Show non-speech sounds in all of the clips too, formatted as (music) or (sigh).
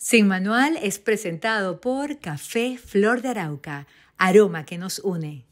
Sin Manual es presentado por Café Flor de Arauca, aroma que nos une.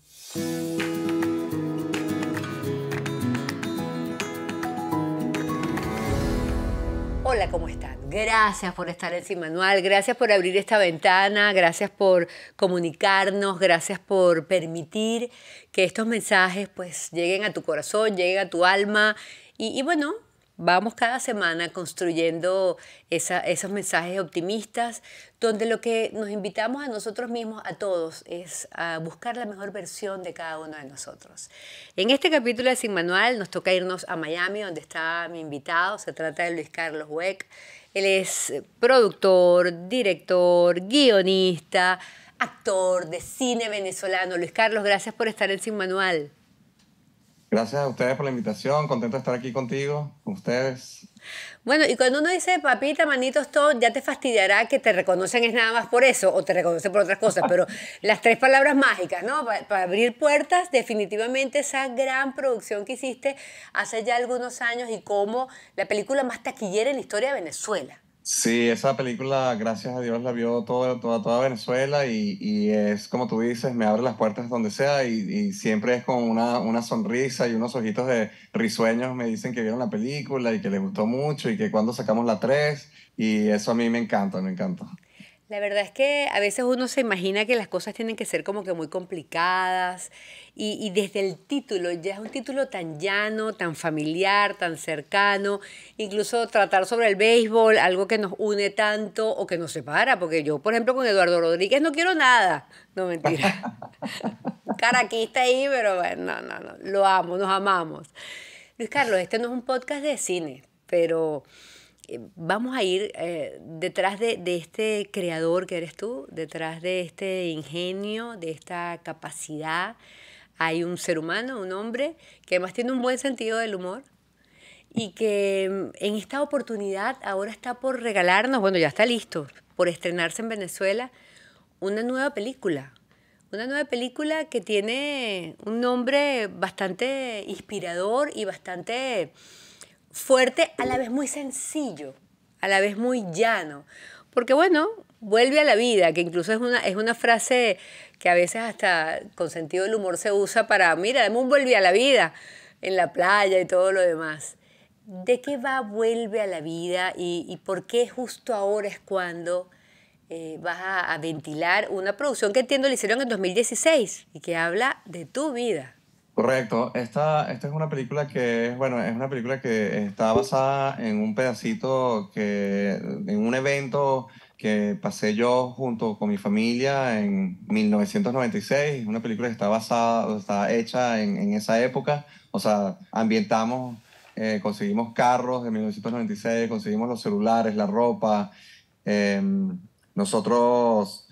Hola, ¿cómo están? Gracias por estar en Sin Manual, gracias por abrir esta ventana, gracias por comunicarnos, gracias por permitir que estos mensajes pues lleguen a tu corazón, lleguen a tu alma y, y bueno, Vamos cada semana construyendo esos mensajes optimistas, donde lo que nos invitamos a nosotros mismos, a todos, es a buscar la mejor versión de cada uno de nosotros. En este capítulo de Sin Manual nos toca irnos a Miami, donde está mi invitado. Se trata de Luis Carlos Weck. Él es productor, director, guionista, actor de cine venezolano. Luis Carlos, gracias por estar en Sin Manual. Gracias a ustedes por la invitación, contento de estar aquí contigo, con ustedes. Bueno, y cuando uno dice papita, manitos, todo, ya te fastidiará que te reconocen es nada más por eso, o te reconocen por otras cosas, pero (laughs) las tres palabras mágicas, ¿no? Para, para, abrir puertas, definitivamente esa gran producción que hiciste hace ya algunos años y como la película más taquillera en la historia de Venezuela. Sí, esa película, gracias a Dios, la vio todo, toda, toda Venezuela y, y, es como tú dices, me abre las puertas donde sea y, y, siempre es con una, una sonrisa y unos ojitos de risueños me dicen que vieron la película y que les gustó mucho y que cuando sacamos la 3 y eso a mí me encanta, me encanta. La verdad es que a veces uno se imagina que las cosas tienen que ser como que muy complicadas y, y, desde el título, ya es un título tan llano, tan familiar, tan cercano, incluso tratar sobre el béisbol, algo que nos une tanto o que nos separa, porque yo, por ejemplo, con Eduardo Rodríguez no quiero nada, no mentira, (laughs) caraquista ahí, pero bueno, no, no, no, lo amo, nos amamos. Luis Carlos, este no es un podcast de cine, pero vamos a ir eh, detrás de, de, este creador que eres tú, detrás de este ingenio, de esta capacidad. Hay un ser humano, un hombre, que además tiene un buen sentido del humor y que mm, en esta oportunidad ahora está por regalarnos, bueno, ya está listo, por estrenarse en Venezuela, una nueva película. Una nueva película que tiene un nombre bastante inspirador y bastante fuerte, a la vez muy sencillo, a la vez muy llano. Porque bueno, vuelve a la vida, que incluso es una, es una frase que a veces hasta con sentido del humor se usa para, mira, dame un vuelve a la vida en la playa y todo lo demás. ¿De qué va vuelve a la vida y, y por qué justo ahora es cuando eh, vas a, ventilar una producción que entiendo le hicieron en 2016 y que habla de tu vida? Correcto. Esta, esta es una película que, bueno, es una película que está basada en un pedacito que, en un evento que pasé yo junto con mi familia en 1996. Una película que está basada, está hecha en, en esa época. O sea, ambientamos, eh, conseguimos carros de 1996, conseguimos los celulares, la ropa. Eh, nosotros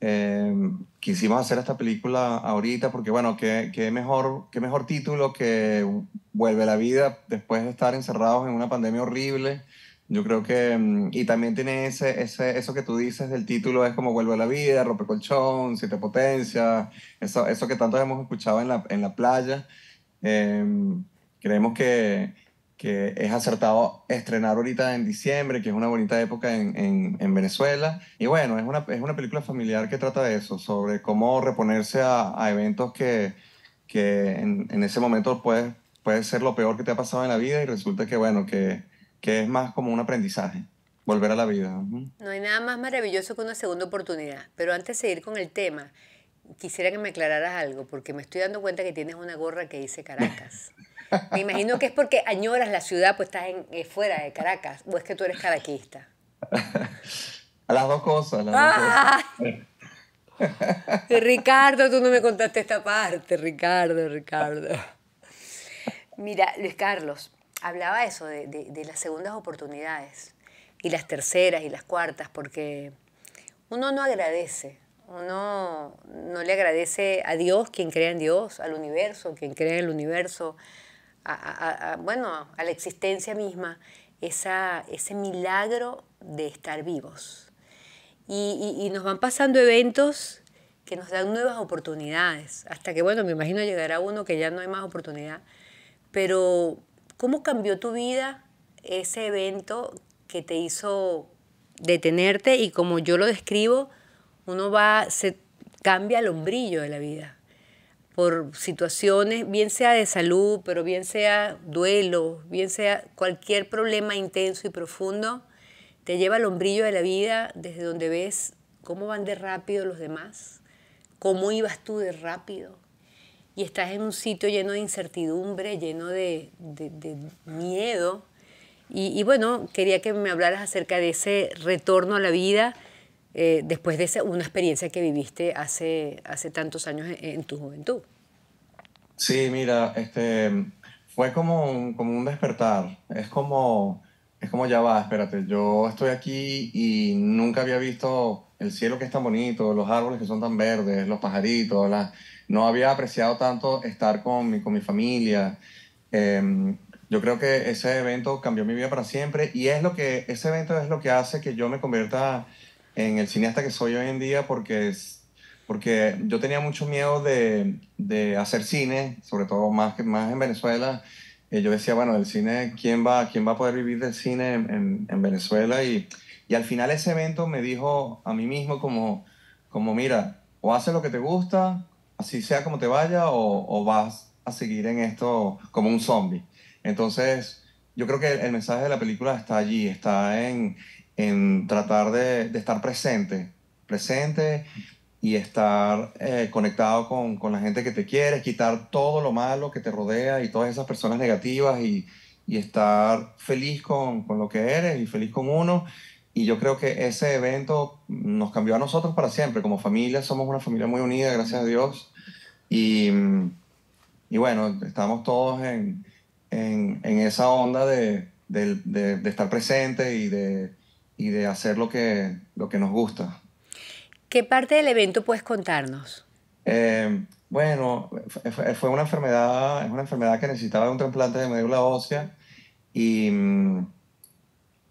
eh, quisimos hacer esta película ahorita porque, bueno, qué, qué, mejor, qué mejor título que vuelve la vida después de estar encerrados en una pandemia horrible. Yo creo que, mm, y también tiene ese, ese, eso que tú dices del título, es como vuelve a la vida, rompe colchón, siete potencias, eso, eso que tanto hemos escuchado en la, en la playa. Eh, creemos que, que es acertado estrenar ahorita en diciembre, que es una bonita época en, en, en, Venezuela. Y bueno, es una, es una película familiar que trata de eso, sobre cómo reponerse a, a eventos que, que en, en, ese momento puede, puede ser lo peor que te ha pasado en la vida y resulta que, bueno, que, que es más como un aprendizaje. Volver a la vida. No hay nada más maravilloso que una segunda oportunidad. Pero antes de seguir con el tema, quisiera que me aclararas algo, porque me estoy dando cuenta que tienes una gorra que dice Caracas. (laughs) Me imagino que es porque añoras la ciudad, pues estás en, eh, fuera de Caracas, o es que tú eres caraquista. (laughs) las dos cosas, las ah. dos cosas. (laughs) Ricardo, tú no me contaste esta parte, Ricardo, Ricardo. Mira, Luis Carlos, hablaba eso de, de, de las segundas oportunidades y las terceras y las cuartas, porque uno no agradece, uno no le agradece a Dios, quien cree en Dios, al universo, quien cree en el universo, bueno, a la existencia misma, esa, ese milagro de estar vivos. Y, nos van pasando eventos que nos dan nuevas oportunidades, hasta que, bueno, me imagino llegará uno que ya no hay más oportunidad. Pero, ¿cómo cambió tu vida ese evento que te hizo detenerte y como yo lo describo, uno va, se cambia el hombrillo de la vida por situaciones, bien sea de salud, pero bien sea duelo, bien sea cualquier problema intenso y profundo, te lleva al hombrillo de la vida desde donde ves cómo van de rápido los demás, cómo ibas tú de rápido, y estás en un sitio lleno de incertidumbre, lleno de, miedo. Y, y, bueno, quería que me hablaras acerca de ese retorno a la vida eh, después de esa, una experiencia que viviste hace, hace tantos años en, tu juventud. Sí, mira, este, fue como un, como un despertar. Es como, es como ya va, espérate, yo estoy aquí y nunca había visto el cielo que es tan bonito, los árboles que son tan verdes, los pajaritos, no había apreciado tanto estar con mi, con mi familia. Em, yo creo que ese evento cambió mi vida para siempre y es lo que, ese evento es lo que hace que yo me convierta en el cineasta que soy hoy en día porque, es, porque yo tenía mucho miedo de, de hacer cine, sobre todo más, más en Venezuela. Eh, yo decía, bueno, el cine, ¿quién va, quién va a poder vivir del cine en, en, Venezuela? Y, y, al final ese evento me dijo a mí mismo como, como mira, o haces lo que te gusta, así sea como te vaya, o, vas a seguir en esto como un zombie. Entonces, yo creo que el mensaje de la película está allí, está en, en tratar de, estar presente, presente y estar eh, conectado con, con, la gente que te quiere, quitar todo lo malo que te rodea y todas esas personas negativas y, y estar feliz con, con, lo que eres y feliz con uno. Y yo creo que ese evento nos cambió a nosotros para siempre. Como familia, somos una familia muy unida, gracias a Dios. Y, y bueno, estamos todos en, en, en esa onda de, de, de, estar presentes y de, y de hacer lo que, lo que nos gusta. ¿Qué parte del evento puedes contarnos? Eh, bueno, fue una enfermedad, es una enfermedad que necesitaba un trasplante de médula ósea y,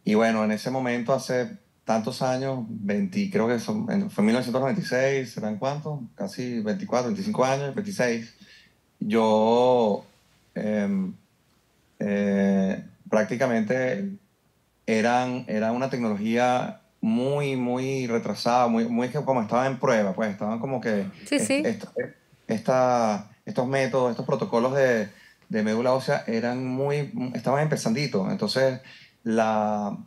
y bueno, en ese momento hace tantos años, 20, creo que son, fue en 1996, ¿serán cuántos? Casi 24, 25 años, 26. Yo em, eh, prácticamente eran, era una tecnología muy, muy retrasada, muy, muy como estaba en prueba, pues estaban como que sí, sí. Esta, estos métodos, estos protocolos de, de médula ósea eran muy, estaban empezanditos, entonces la,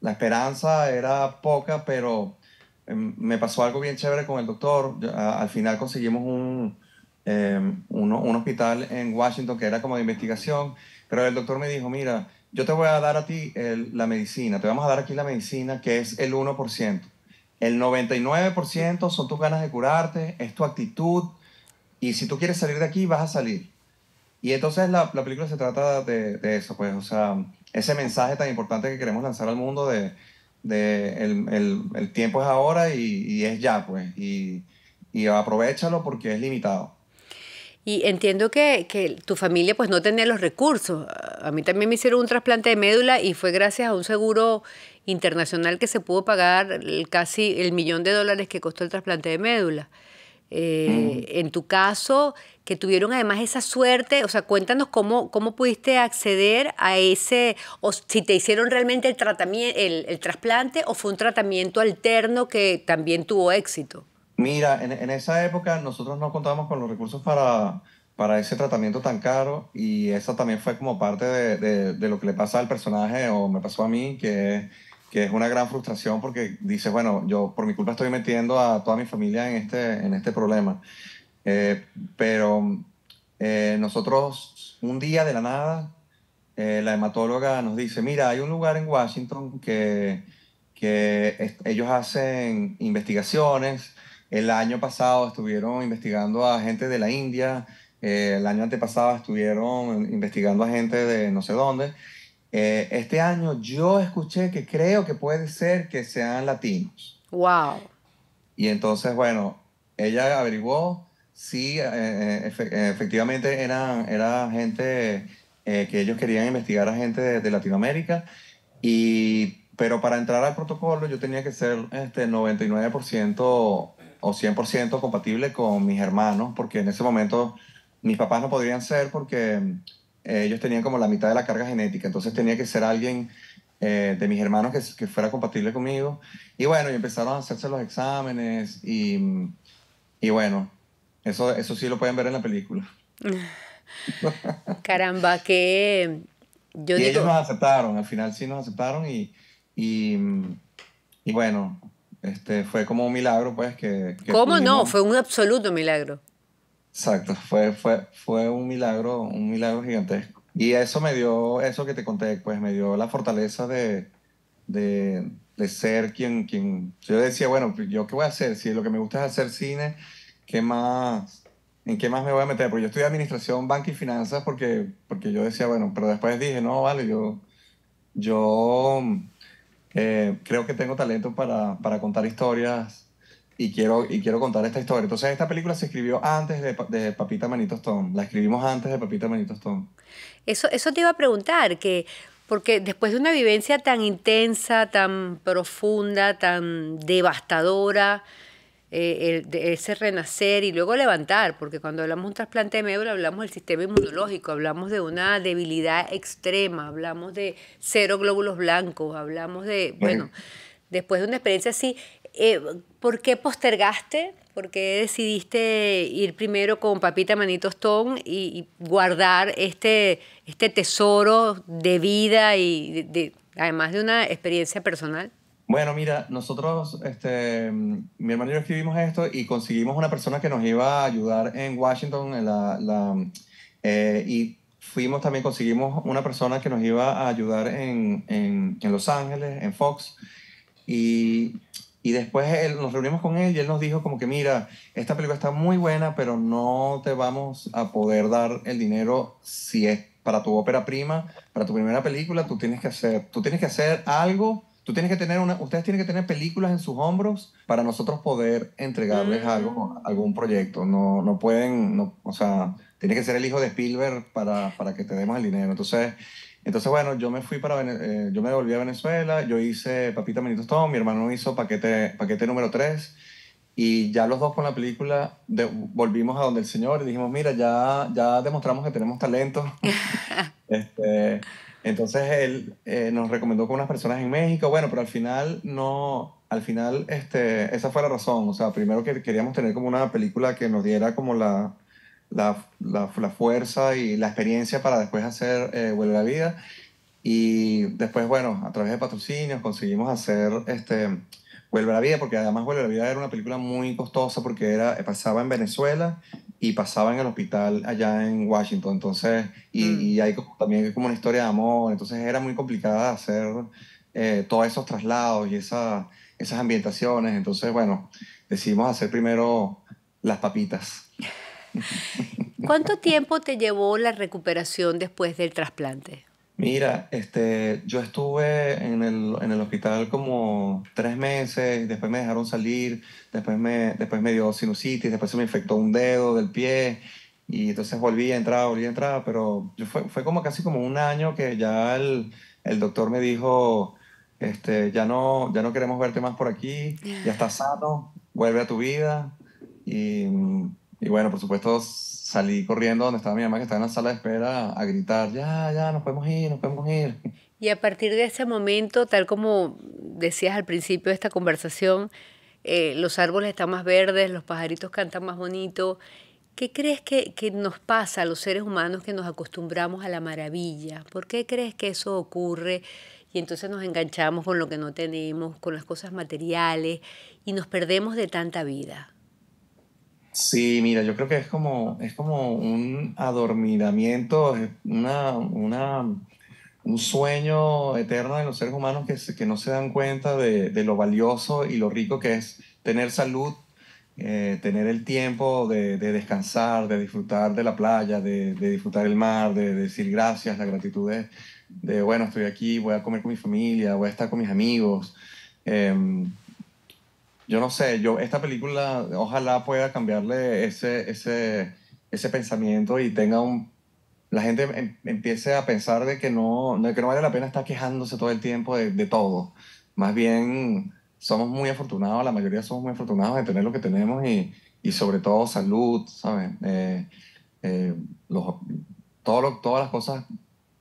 la esperanza era poca, pero em, me pasó algo bien chévere con el doctor, al final conseguimos un, un, un hospital en Washington que era como de investigación, pero el doctor me dijo, mira, yo te voy a dar a ti la medicina, te vamos a dar aquí la medicina que es el 1%. El 99% son tus ganas de curarte, es tu actitud, y si tú quieres salir de aquí, vas a salir. Y entonces la, la película se trata de, eso, pues, o sea, ese mensaje tan importante que queremos lanzar al mundo de, de el, el, el, tiempo es ahora y, y es ya, pues, y, y aprovechalo porque es limitado. Y entiendo que, que, tu familia pues no tenía los recursos. A mí también me hicieron un trasplante de médula y fue gracias a un seguro internacional que se pudo pagar casi el millón de dólares que costó el trasplante de médula. Eh. En tu caso, que tuvieron además esa suerte, o sea, cuéntanos cómo, cómo pudiste acceder a ese, o si te hicieron realmente el, tratamiento, el, el trasplante o fue un tratamiento alterno que también tuvo éxito. Mira, en, esa época nosotros no contábamos con los recursos para, para ese tratamiento tan caro y eso también fue como parte de, de, de, lo que le pasa al personaje o me pasó a mí, que, que es una gran frustración porque dices, bueno, yo por mi culpa estoy metiendo a toda mi familia en este, en este problema. Eh, pero eh, nosotros un día de la nada, eh, la hematóloga nos dice, mira, hay un lugar en Washington que, que ellos hacen investigaciones el año pasado estuvieron investigando a gente de la India, eh, el año antepasado estuvieron investigando a gente de no sé dónde. Eh, este año yo escuché que creo que puede ser que sean latinos. ¡Wow! Y entonces, bueno, ella averiguó si eh, efectivamente eran, era gente que ellos querían investigar a gente de, de Latinoamérica y pero para entrar al protocolo yo tenía que ser este 99% o 100% compatible con mis hermanos, porque en ese momento mis papás no podrían ser porque eh, ellos tenían como la mitad de la carga genética, entonces tenía que ser alguien eh, de mis hermanos que, que, fuera compatible conmigo. Y bueno, y empezaron a hacerse los exámenes y, y bueno, eso, eso sí lo pueden ver en la película. (laughs) Caramba, que yo y ellos nos aceptaron, al final sí nos aceptaron y, y, y bueno, este, fue como un milagro, pues, que... ¿Cómo no? Fue un absoluto milagro. Exacto, fue, fue, fue un milagro, un milagro gigantesco. Y eso me dio, eso que te conté, pues me dio la fortaleza de, de, de ser quien, quien... Yo decía, bueno, ¿yo qué voy a hacer? Si lo que me gusta es hacer cine, ¿qué más, ¿en qué más me voy a meter? Porque yo estudié administración, banca y finanzas porque, porque yo decía, bueno, pero después dije, no, vale, yo, yo eh, creo que tengo talento para, para, contar historias y quiero, y quiero contar esta historia. Entonces esta película se escribió antes de, de Papita Manito Stone, la escribimos antes de Papita Manito Stone. Eso, eso te iba a preguntar, que porque después de una vivencia tan intensa, tan profunda, tan devastadora, eh, ese renacer y luego levantar, porque cuando hablamos de un trasplante de médula hablamos del sistema inmunológico, hablamos de una debilidad extrema, hablamos de cero glóbulos blancos, hablamos de, bueno, después de una experiencia así, eh, ¿por qué postergaste? ¿Por qué decidiste ir primero con Papita Manito Stone y, guardar este, este tesoro de vida y de, además de una experiencia personal? Bueno, mira, nosotros, este, mi hermano y yo escribimos esto y conseguimos una persona que nos iba a ayudar en Washington la, eh, y fuimos también, conseguimos una persona que nos iba a ayudar en, en, en Los Ángeles, en Fox. Y, y después nos reunimos con él y él nos dijo como que, mira, esta película está muy buena, pero no te vamos a poder dar el dinero si es para tu ópera prima, para tu primera película, tú tienes que hacer, tú tienes que hacer algo Tú tienes que tener una, ustedes tienen que tener películas en sus hombros para nosotros poder entregarles algo, mm. algún proyecto. No, no pueden, no, o sea, tiene que ser el hijo de Spielberg para, para que te demos el dinero. Entonces, entonces bueno, yo me fui para, eh, yo me volví a Venezuela, yo hice Papita Menito Stone, mi hermano hizo paquete, paquete número 3 y ya los dos con la película volvimos a donde el señor y dijimos, mira, ya, ya demostramos que tenemos talento. (laughs) este, entonces él eh, nos recomendó con unas personas en México, bueno, pero al final no, al final este, esa fue la razón, o sea, primero que queríamos tener como una película que nos diera como la, la, la, fuerza y la experiencia para después hacer eh, Vuelve la Vida, y después, bueno, a través de patrocinios conseguimos hacer este, Vuelve la Vida, porque además Vuelve la Vida era una película muy costosa porque era, pasaba en Venezuela y pasaba en el hospital allá en Washington, entonces, y, mm. y hay también como una historia de amor, entonces era muy complicada hacer eh, todos esos traslados y esa, esas ambientaciones, entonces, bueno, decidimos hacer primero las papitas. (laughs) ¿Cuánto tiempo te llevó la recuperación después del trasplante? Mira, este, yo estuve en el, en el, hospital como tres meses, después me dejaron salir, después me, después me dio sinusitis, después se me infectó un dedo del pie y entonces volví a entrar, volví a entrar, pero fue, fue como casi como un año que ya el, el doctor me dijo, este, ya, no, ya no queremos verte más por aquí, ya estás sano, vuelve a tu vida y, y bueno, por supuesto salí corriendo donde estaba mi mamá que estaba en la sala de espera a gritar, ya, ya, nos podemos ir, nos podemos ir. Y a partir de ese momento, tal como decías al principio de esta conversación, eh, los árboles están más verdes, los pajaritos cantan más bonito. ¿Qué crees que, que, nos pasa a los seres humanos que nos acostumbramos a la maravilla? ¿Por qué crees que eso ocurre? Y entonces nos enganchamos con lo que no tenemos, con las cosas materiales y nos perdemos de tanta vida. Sí, mira, yo creo que es como, es como un adormilamiento, una, una, un sueño eterno de los seres humanos que, que no se dan cuenta de, de, lo valioso y lo rico que es tener salud, eh, tener el tiempo de, de, descansar, de disfrutar de la playa, de, de disfrutar el mar, de, decir gracias, la gratitud de, de, bueno, estoy aquí, voy a comer con mi familia, voy a estar con mis amigos. Em, yo no sé, yo esta película ojalá pueda cambiarle ese, ese, ese pensamiento y tenga un... La gente em, empiece a pensar de que no, de que no vale la pena estar quejándose todo el tiempo de, de, todo. Más bien somos muy afortunados, la mayoría somos muy afortunados de tener lo que tenemos y, y sobre todo salud, ¿sabes? Eh, eh, los, todo lo, todas las cosas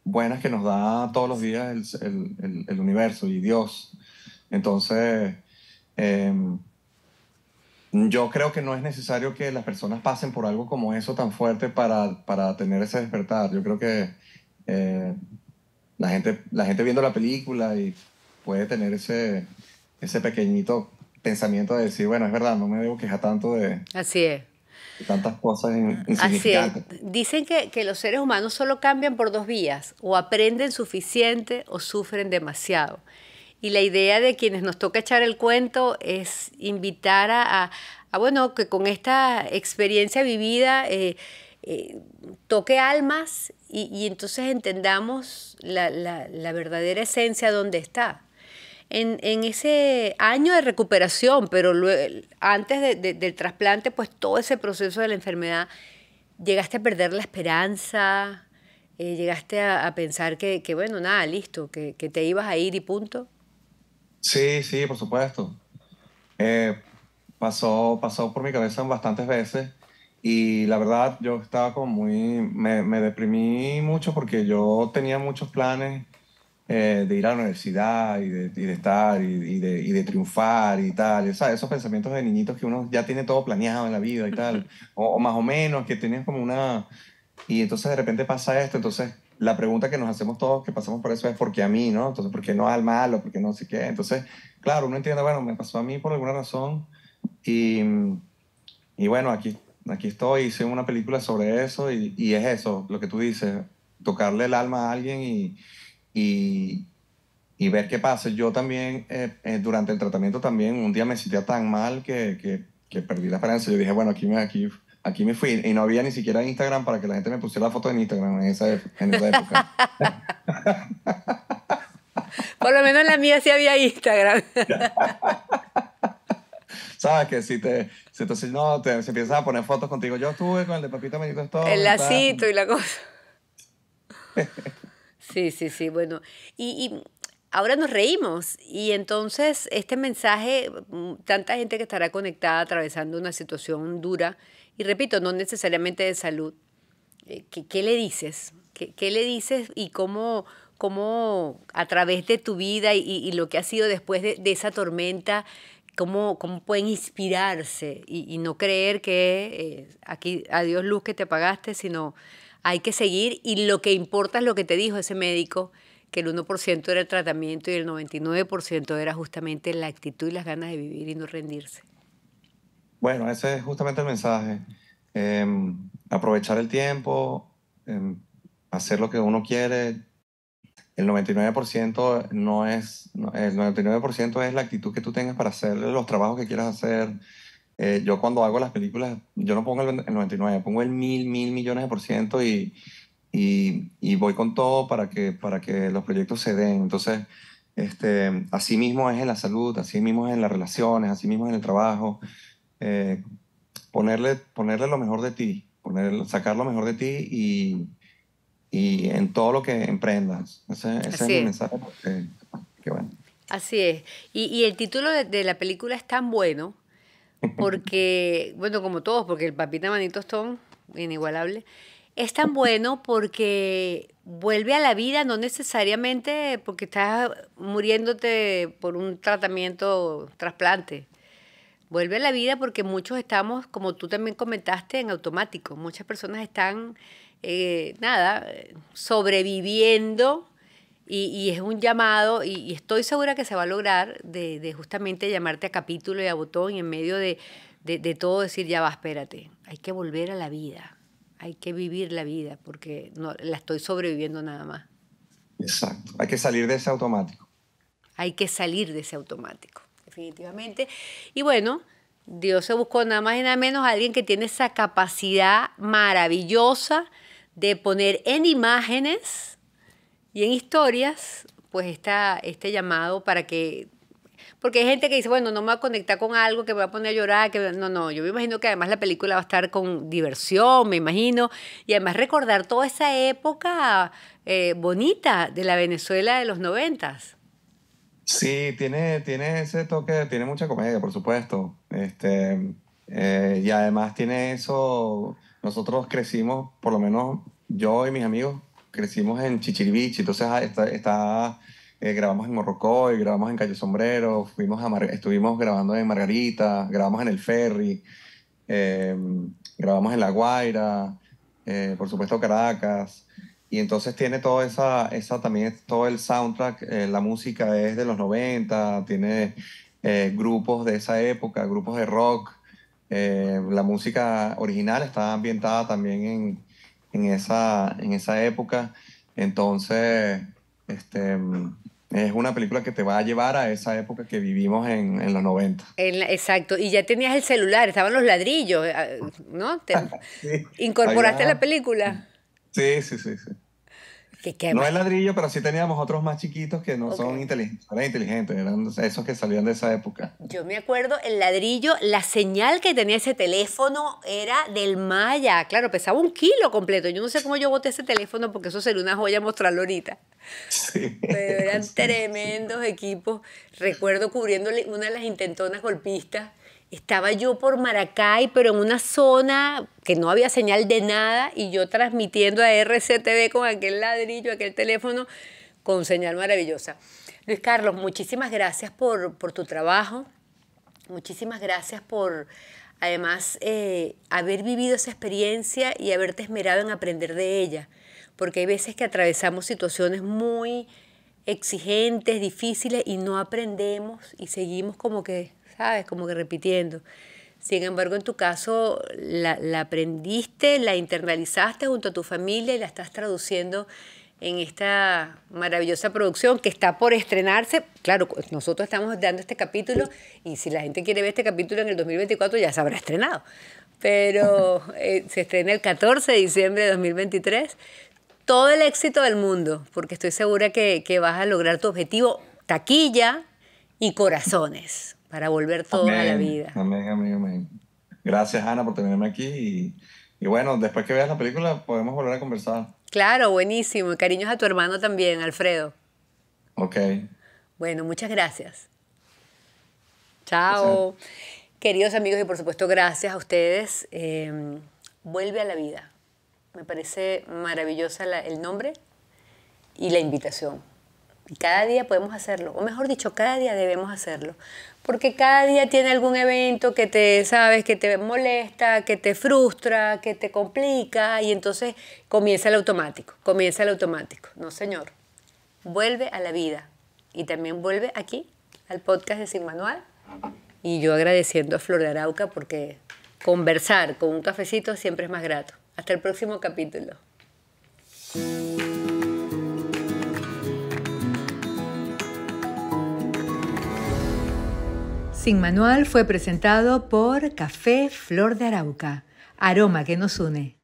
buenas que nos da todos los días el, el, el universo y Dios. Entonces, em, yo creo que no es necesario que las personas pasen por algo como eso tan fuerte para, para tener ese despertar. Yo creo que eh, la, gente, la gente viendo la película y puede tener ese, ese pequeñito pensamiento de decir, bueno, es verdad, no me debo quejar tanto de... Así es. tantas cosas insignificantes. Así es. Dicen que, que los seres humanos solo cambian por dos vías, o aprenden suficiente o sufren demasiado. Y la idea de quienes nos toca echar el cuento es invitar a, a, bueno, que con esta experiencia vivida eh, eh, toque almas y, y, entonces entendamos la, la, la verdadera esencia donde está. En, en, ese año de recuperación, pero luego, antes de, de, del trasplante, pues todo ese proceso de la enfermedad, llegaste a perder la esperanza, eh, llegaste a, a, pensar que, que, bueno, nada, listo, que, que te ibas a ir y punto. Sí, sí, por supuesto. Eh, pasó, pasó por mi cabeza bastantes veces y la verdad yo estaba como muy, me, me deprimí mucho porque yo tenía muchos planes eh, de ir a la universidad y de, y de estar y, y, de, y, de, triunfar y tal. ¿sabes? Esos pensamientos de niñitos que uno ya tiene todo planeado en la vida y tal, (laughs) o, o más o menos, que tenías como una... Y entonces de repente pasa esto, entonces la pregunta que nos hacemos todos que pasamos por eso es ¿por qué a mí? ¿no? Entonces, ¿por qué no al malo? ¿Por qué no sé qué? Entonces, claro, uno entiende, bueno, me pasó a mí por alguna razón y, y bueno, aquí, aquí estoy, hice una película sobre eso y, y, es eso, lo que tú dices, tocarle el alma a alguien y, y, y ver qué pasa. Yo también, eh, eh, durante el tratamiento también, un día me sentía tan mal que, que, que perdí la esperanza. Yo dije, bueno, aquí. Aquí, aquí me fui y no había ni siquiera Instagram para que la gente me pusiera la foto en Instagram en esa, en esa época. (laughs) Por lo menos en la mía sí había Instagram. (laughs) ¿Sabes? Que si te, si entonces no, te, se empiezan a poner fotos contigo. Yo estuve con el de Papita Benito todo. El lacito y la cosa. (laughs) Sí, sí, sí, bueno. Y, y ahora nos reímos y entonces este mensaje, tanta gente que estará conectada atravesando una situación dura, y repito, no necesariamente de salud, eh, ¿qué, le dices? ¿Qué, ¿Qué, le dices y cómo, cómo a través de tu vida y, lo que ha sido después de, esa tormenta, cómo, cómo pueden inspirarse y, no creer que eh, aquí, adiós luz que te pagaste, sino hay que seguir y lo que importa es lo que te dijo ese médico, que el 1% era el tratamiento y el 99% era justamente la actitud y las ganas de vivir y no rendirse. Bueno, ese es justamente el mensaje. Eh, aprovechar el tiempo, eh, hacer lo que uno quiere. El 99% no es, el 99% es la actitud que tú tengas para hacer los trabajos que quieras hacer. Eh, yo cuando hago las películas, yo no pongo el, el 99, pongo el mil, mil millones de por ciento y, y, y, voy con todo para que, para que los proyectos se den. Entonces, este, así mismo es en la salud, así mismo es en las relaciones, así mismo es en el trabajo eh, ponerle, ponerle lo mejor de ti, poner, sacar lo mejor de ti y, y en todo lo que emprendas. Ese, ese es, mi mensaje. Porque, qué bueno. Así es. Y, y el título de, de, la película es tan bueno (laughs) porque, bueno, como todos, porque el papita Manito Stone, inigualable, es tan bueno porque vuelve a la vida, no necesariamente porque estás muriéndote por un tratamiento trasplante vuelve a la vida porque muchos estamos, como tú también comentaste, en automático. Muchas personas están, eh, nada, sobreviviendo y, y, es un llamado y, y, estoy segura que se va a lograr de, de, justamente llamarte a capítulo y a botón y en medio de, de, de todo decir, ya va, espérate, hay que volver a la vida, hay que vivir la vida porque no, la estoy sobreviviendo nada más. Exacto, hay que salir de ese automático. Hay que salir de ese automático definitivamente. Y bueno, Dios se buscó nada más y nada menos a alguien que tiene esa capacidad maravillosa de poner en imágenes y en historias, pues está este llamado para que porque hay gente que dice, bueno, no me va a conectar con algo que me va a poner a llorar, que no, no, yo me imagino que además la película va a estar con diversión, me imagino, y además recordar toda esa época eh, bonita de la Venezuela de los noventas. Sí, tiene, tiene ese toque, tiene mucha comedia, por supuesto. Este, eh, y además tiene eso, nosotros crecimos, por lo menos yo y mis amigos, crecimos en Chichiriviche, entonces ah, está, está eh, grabamos en Morrocoy, grabamos en Calle Sombrero, fuimos a estuvimos grabando en Margarita, grabamos en El Ferry, eh, grabamos en La Guaira, por supuesto Caracas. Y entonces tiene toda esa, esa también todo el soundtrack, la música es de los 90, tiene grupos de esa época, grupos de rock. la música original está ambientada también en, en, esa, en esa época. Entonces, este, es una película que te va a llevar a esa época que vivimos en, en los 90. exacto, y ya tenías el celular, estaban los ladrillos, eh, ¿no? (laughs) ¿Incorporaste la película? Sí, sí, sí, sí no es ladrillo, pero sí teníamos otros más chiquitos que no son inteligentes, eran inteligentes, eran esos que salían de esa época. Yo me acuerdo, el ladrillo, la señal que tenía ese teléfono era del Maya, claro, pesaba un kilo completo. Yo no sé cómo yo boté ese teléfono porque eso sería una joya mostrarlo ahorita. Sí. Pero eran (laughs) tremendos equipos. Recuerdo cubriendo una de las intentonas golpistas estaba yo por Maracay, pero en una zona que no había señal de nada y yo transmitiendo a RCTV con aquel ladrillo, aquel teléfono, con señal maravillosa. Luis Carlos, muchísimas gracias por, tu trabajo, muchísimas gracias por además eh, haber vivido esa experiencia y haberte esmerado en aprender de ella, porque hay veces que atravesamos situaciones muy exigentes, difíciles y no aprendemos y seguimos como que ¿sabes? Como que repitiendo. Sin embargo, en tu caso, la, aprendiste, la internalizaste junto a tu familia y la estás traduciendo en esta maravillosa producción que está por estrenarse. Claro, nosotros estamos dando este capítulo y si la gente quiere ver este capítulo en el 2024 ya se habrá estrenado. Pero (laughs) eh, se estrena el 14 de diciembre de 2023. Todo el éxito del mundo, porque estoy segura que, que vas a lograr tu objetivo, taquilla y corazones para volver todo a la vida. Amén, amén, amén. Gracias, Ana, por tenerme aquí. Y, y, bueno, después que veas la película, podemos volver a conversar. Claro, buenísimo. Y cariños a tu hermano también, Alfredo. Ok. Bueno, muchas gracias. Chao. Queridos amigos, y por supuesto, gracias a ustedes. Em, vuelve a la vida. Me parece maravillosa el nombre y la invitación. Y cada día podemos hacerlo, o mejor dicho, cada día debemos hacerlo, porque cada día tiene algún evento que te, sabes, que te molesta, que te frustra, que te complica, y entonces comienza el automático, comienza el automático. No, señor, vuelve a la vida y también vuelve aquí al podcast de Sin Manual. Y yo agradeciendo a Flor de Arauca porque conversar con un cafecito siempre es más grato. Hasta el próximo capítulo. Sin Manual fue presentado por Café Flor de Arauca, aroma que nos une.